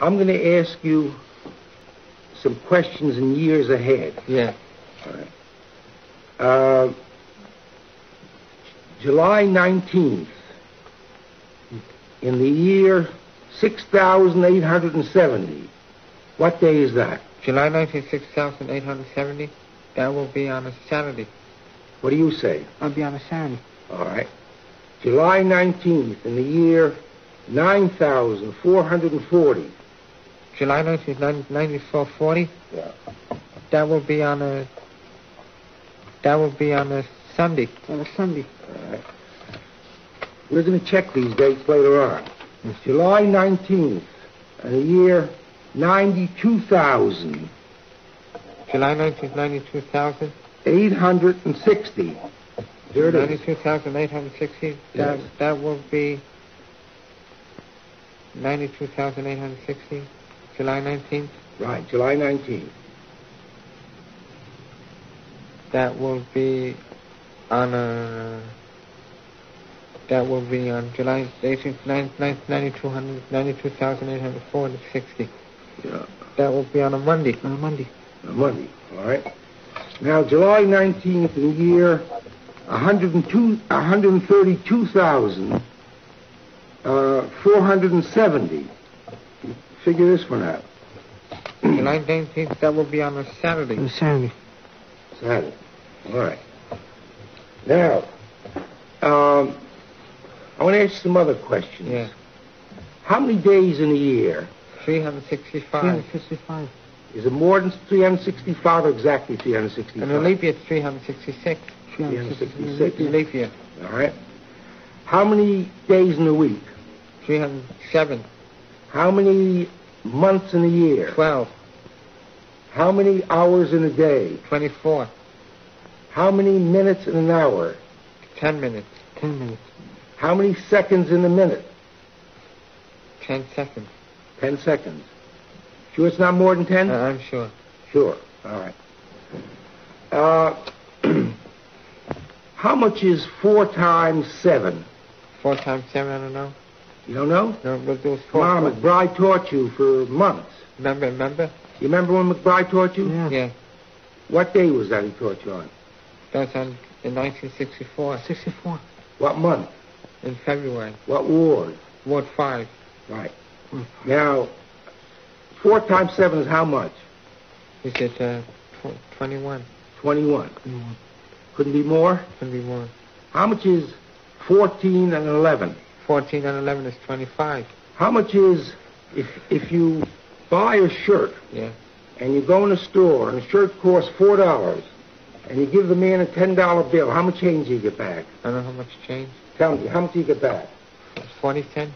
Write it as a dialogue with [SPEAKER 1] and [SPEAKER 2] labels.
[SPEAKER 1] I'm going to ask you some questions in years ahead.
[SPEAKER 2] Yeah.
[SPEAKER 1] Uh, July 19th, in the year 6870, what day is that?
[SPEAKER 2] July 19, 6870. That will be on a Saturday.
[SPEAKER 1] What do you say?
[SPEAKER 2] I'll be on a Saturday.
[SPEAKER 1] All right. July 19th, in the year 9440.
[SPEAKER 2] July 19, 9440.
[SPEAKER 1] Yeah.
[SPEAKER 2] That will be on a. That will be on a Sunday. On a Sunday.
[SPEAKER 1] All right. We're going to check these dates later on. It's July 19th, in the year 92,000.
[SPEAKER 2] July 19, 92,000.
[SPEAKER 1] 860. Here it is.
[SPEAKER 2] 92,860. That,
[SPEAKER 1] Yes.
[SPEAKER 2] that will be 92,860. July 19th.
[SPEAKER 1] Right, July 19th.
[SPEAKER 2] That will be on a. That will be on July 18th, 92,840, 92,860.
[SPEAKER 1] Yeah,
[SPEAKER 2] That will be on a Monday. On a Monday.
[SPEAKER 1] on a Monday. All right. Now, July 19th in the year 102, 132,000, uh, 470. Figure this one out.
[SPEAKER 2] July 19th, that will be on a Saturday. On Saturday.
[SPEAKER 1] Saturday. All right. Now, um, I want to ask you some other questions.
[SPEAKER 2] Yeah.
[SPEAKER 1] How many days in a year?
[SPEAKER 2] 365.
[SPEAKER 3] 365.
[SPEAKER 1] Is it more than 365 or exactly 365?
[SPEAKER 2] And a leap year, it's 366.
[SPEAKER 1] 366.
[SPEAKER 2] Leap year.
[SPEAKER 1] All right. How many days in a week?
[SPEAKER 2] 307.
[SPEAKER 1] How many months in a year?
[SPEAKER 2] 12.
[SPEAKER 1] How many hours in a day?
[SPEAKER 2] 24.
[SPEAKER 1] How many minutes in an hour?
[SPEAKER 2] 10 minutes.
[SPEAKER 3] 10 minutes.
[SPEAKER 1] How many seconds in a minute?
[SPEAKER 2] 10 seconds.
[SPEAKER 1] 10 seconds. Sure it's not more than 10?
[SPEAKER 2] Uh, I'm sure.
[SPEAKER 1] Sure. All right. Uh, how much is 4 times 7?
[SPEAKER 2] 4 times 7, I don't know.
[SPEAKER 1] You don't know?
[SPEAKER 2] No, we'll do 4.
[SPEAKER 1] McBride taught you for months.
[SPEAKER 2] Remember, remember?
[SPEAKER 1] You remember when McBride taught you?
[SPEAKER 3] Yeah.
[SPEAKER 2] Yeah.
[SPEAKER 1] What day was that he taught you on?
[SPEAKER 2] That's on in 1964.
[SPEAKER 3] 64.
[SPEAKER 1] What month?
[SPEAKER 2] In February.
[SPEAKER 1] What ward?
[SPEAKER 2] Ward 5.
[SPEAKER 1] Right. Now, 4 times 7 is how much?
[SPEAKER 2] Is it uh, tw- 21?
[SPEAKER 1] 21. Couldn't be more?
[SPEAKER 2] Couldn't be more.
[SPEAKER 1] How much is 14 and 11?
[SPEAKER 2] 14 and 11 is 25.
[SPEAKER 1] How much is, if, if you buy a shirt
[SPEAKER 2] Yeah.
[SPEAKER 1] and you go in a store and the shirt costs $4 and you give the man a $10 bill, how much change do you get back?
[SPEAKER 2] I don't know how much change.
[SPEAKER 1] Tell me, how much do you get back?
[SPEAKER 2] 40 cents?